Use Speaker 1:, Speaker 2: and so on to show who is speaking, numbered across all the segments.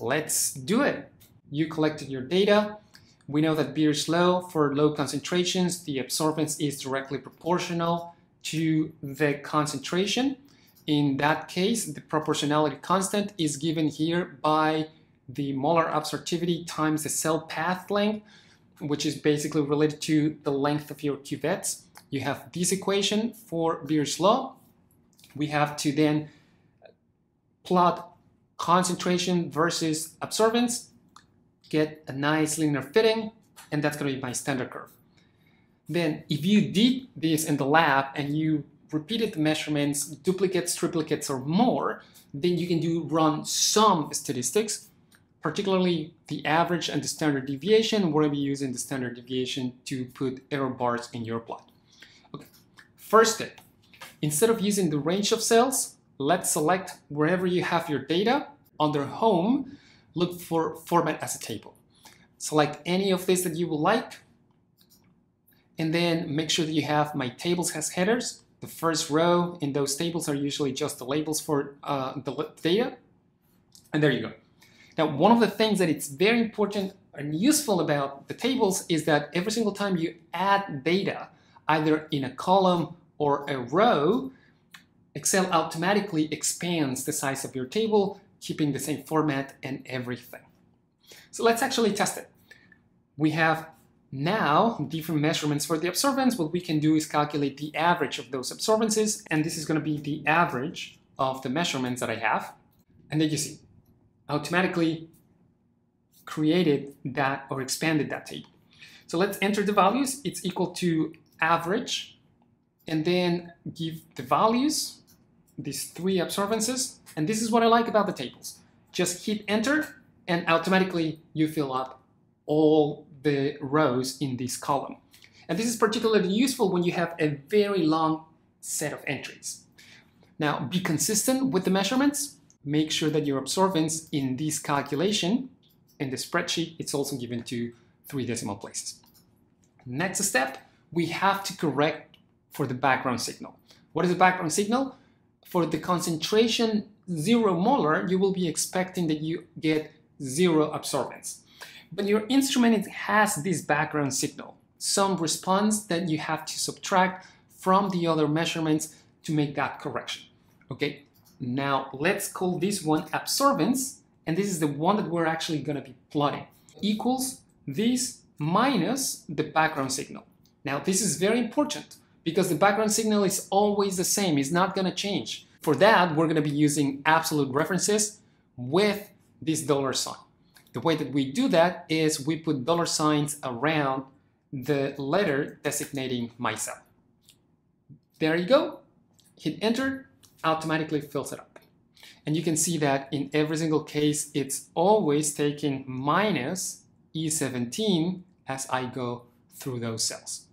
Speaker 1: let's do it. You collected your data. We know that Beer's law. For low concentrations, the absorbance is directly proportional to the concentration. In that case, the proportionality constant is given here by the molar absorptivity times the cell path length, which is basically related to the length of your cuvettes. You have this equation for Beer's law. We have to then plot concentration versus absorbance, get a nice linear fitting, and that's going to be my standard curve. Then if you did this in the lab and you repeated the measurements, duplicates, triplicates, or more, then you can do run some statistics particularly the average and the standard deviation. We're going to be using the standard deviation to put error bars in your plot. Okay. First step, instead of using the range of cells, let's select wherever you have your data. Under Home, look for Format as a Table. Select any of these that you would like, and then make sure that you have My Tables has headers. The first row in those tables are usually just the labels for uh, the data. And there you go. Now, one of the things that it's very important and useful about the tables is that every single time you add data, either in a column or a row, Excel automatically expands the size of your table, keeping the same format and everything. So let's actually test it. We have now different measurements for the absorbance. What we can do is calculate the average of those absorbances, and this is going to be the average of the measurements that I have. And then you see, automatically created that or expanded that table. So let's enter the values. It's equal to average and then give the values, these three absorbances. And this is what I like about the tables. Just hit enter and automatically you fill up all the rows in this column. And this is particularly useful when you have a very long set of entries. Now, be consistent with the measurements make sure that your absorbance in this calculation, in the spreadsheet, it's also given to three decimal places. Next step, we have to correct for the background signal. What is the background signal? For the concentration zero molar, you will be expecting that you get zero absorbance. But your instrument has this background signal, some response that you have to subtract from the other measurements to make that correction. Okay, now let's call this one absorbance, and this is the one that we're actually going to be plotting, equals this minus the background signal. Now this is very important because the background signal is always the same, it's not going to change. For that, we're going to be using absolute references with this dollar sign. The way that we do that is we put dollar signs around the letter designating my cell. There you go. Hit enter automatically fills it up. And you can see that in every single case, it's always taking minus E17 as I go through those cells.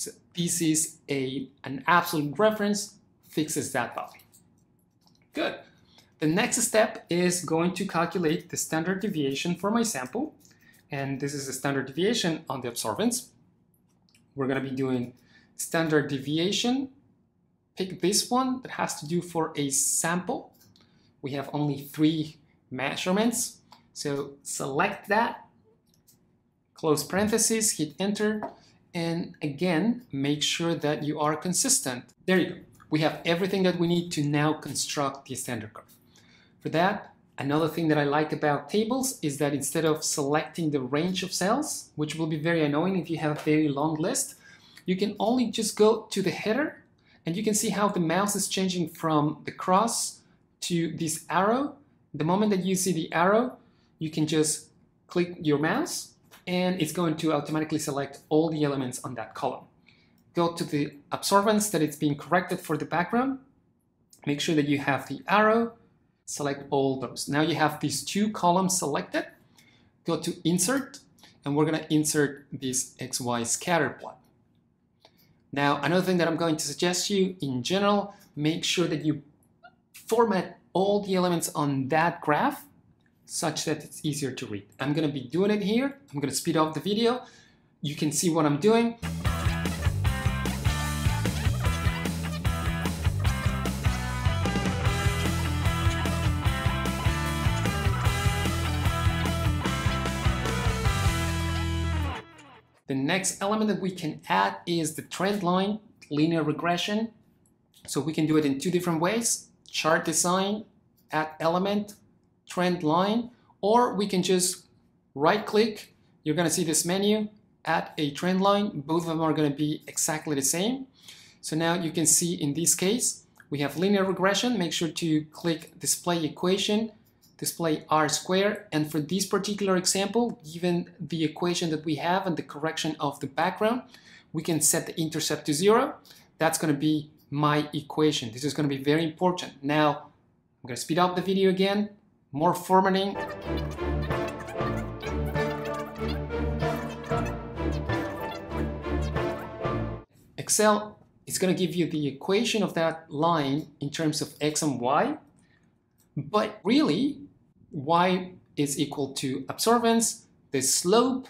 Speaker 1: So this is a, an absolute reference, fixes that value. Good. The next step is going to calculate the standard deviation for my sample. And this is the standard deviation on the absorbance. We're going to be doing standard deviation pick this one that has to do for a sample. We have only three measurements. So select that, close parentheses, hit enter, and again, make sure that you are consistent. There you go. We have everything that we need to now construct the standard curve. For that, another thing that I like about tables is that instead of selecting the range of cells, which will be very annoying if you have a very long list, you can only just go to the header and you can see how the mouse is changing from the cross to this arrow. The moment that you see the arrow, you can just click your mouse and it's going to automatically select all the elements on that column. Go to the absorbance that it's being corrected for the background. Make sure that you have the arrow, select all those. Now you have these two columns selected. Go to insert and we're gonna insert this XY scatter plot. Now, another thing that I'm going to suggest you in general, make sure that you format all the elements on that graph such that it's easier to read. I'm gonna be doing it here. I'm gonna speed up the video. You can see what I'm doing. The next element that we can add is the trend line, linear regression. So we can do it in two different ways, chart design, add element, trend line, or we can just right click, you're gonna see this menu, add a trend line, both of them are gonna be exactly the same. So now you can see in this case, we have linear regression, make sure to click display equation, display r square, and for this particular example, given the equation that we have and the correction of the background, we can set the intercept to zero. That's gonna be my equation. This is gonna be very important. Now, I'm gonna speed up the video again, more formatting. Excel is going to give you the equation of that line in terms of x and y, but really y is equal to absorbance, the slope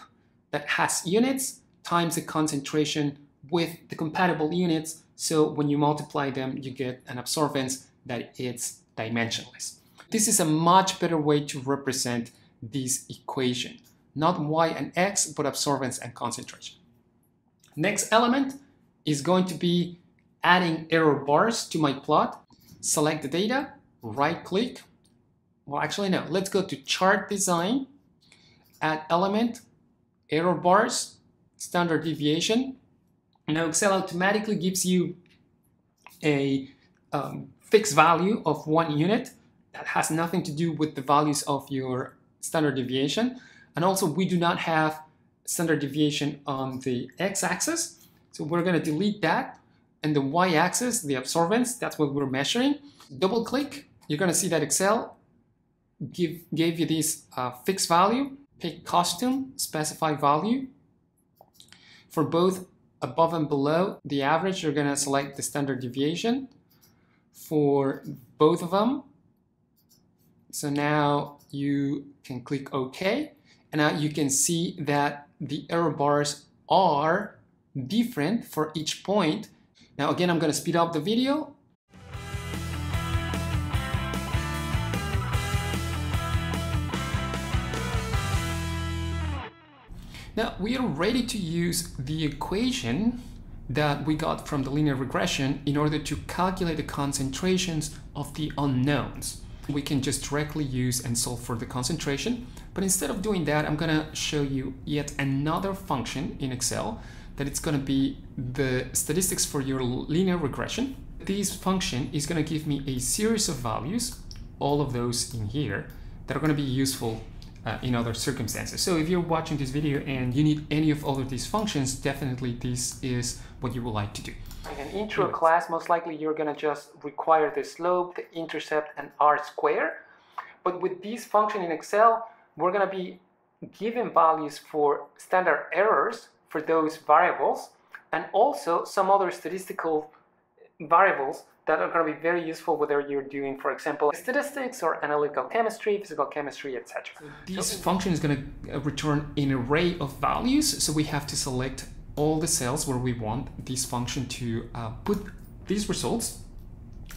Speaker 1: that has units times the concentration with the compatible units. So when you multiply them, you get an absorbance that is dimensionless. This is a much better way to represent this equation. Not y and x, but absorbance and concentration. Next element is going to be adding error bars to my plot. Select the data, right click. Well, actually no, let's go to chart design, add element, error bars, standard deviation. Now Excel automatically gives you a um, fixed value of one unit that has nothing to do with the values of your standard deviation. And also we do not have standard deviation on the x-axis. So we're going to delete that. And the y-axis, the absorbance, that's what we're measuring. Double click, you're going to see that Excel give, gave you this uh, fixed value. Pick custom, specify value. For both above and below the average, you're going to select the standard deviation. For both of them, so now you can click OK. And now you can see that the error bars are different for each point. Now again, I'm going to speed up the video. Now we are ready to use the equation that we got from the linear regression in order to calculate the concentrations of the unknowns we can just directly use and solve for the concentration. But instead of doing that, I'm gonna show you yet another function in Excel that it's gonna be the statistics for your linear regression. This function is gonna give me a series of values, all of those in here, that are gonna be useful uh, in other circumstances. So if you're watching this video and you need any of all of these functions, definitely this is what you would like to do. In an intro class, most likely you're going to just require the slope, the intercept, and r square. But with this function in Excel, we're going to be given values for standard errors for those variables, and also some other statistical variables that are going to be very useful whether you're doing, for example, statistics or analytical chemistry, physical chemistry, etc. This function is going to uh, return an array of values, so we have to select all the cells where we want this function to uh, put these results.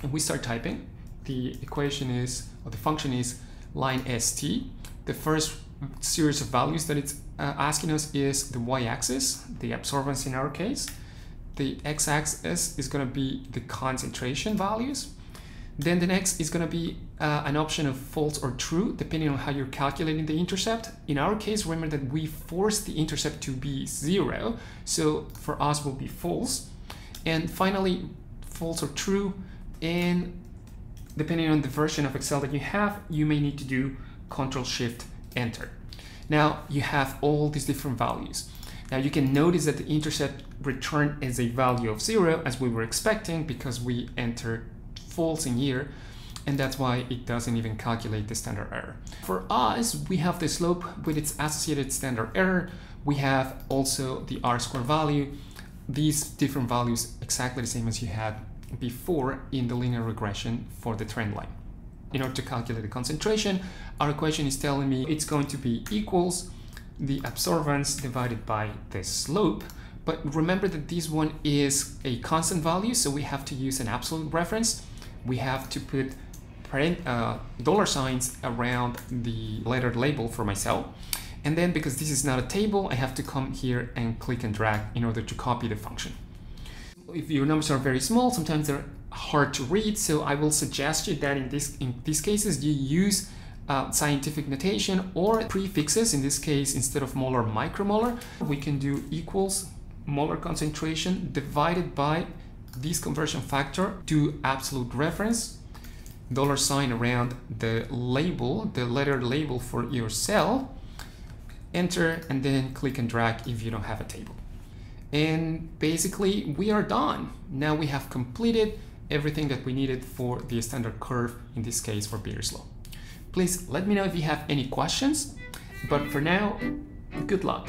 Speaker 1: And we start typing. The equation is or the function is line st the first series of values that it's uh, asking us is the y-axis the absorbance in our case the x-axis is going to be the concentration values then the next is going to be uh, an option of false or true, depending on how you're calculating the intercept. In our case, remember that we force the intercept to be zero, so for us will be false. And finally, false or true, and depending on the version of Excel that you have, you may need to do Control Shift Enter. Now you have all these different values. Now you can notice that the intercept return is a value of zero as we were expecting because we entered false in here and that's why it doesn't even calculate the standard error. For us, we have the slope with its associated standard error. We have also the r-square value. These different values exactly the same as you had before in the linear regression for the trend line. In order to calculate the concentration, our equation is telling me it's going to be equals the absorbance divided by the slope. But remember that this one is a constant value, so we have to use an absolute reference we have to put uh, dollar signs around the letter label for my cell. And then because this is not a table, I have to come here and click and drag in order to copy the function. If your numbers are very small, sometimes they're hard to read, so I will suggest you that in, this, in these cases you use uh, scientific notation or prefixes. In this case, instead of molar, micromolar, we can do equals molar concentration divided by this conversion factor to absolute reference dollar sign around the label, the letter label for your cell, enter, and then click and drag if you don't have a table. And basically we are done. Now we have completed everything that we needed for the standard curve, in this case for Beer's law. Please let me know if you have any questions, but for now, good luck.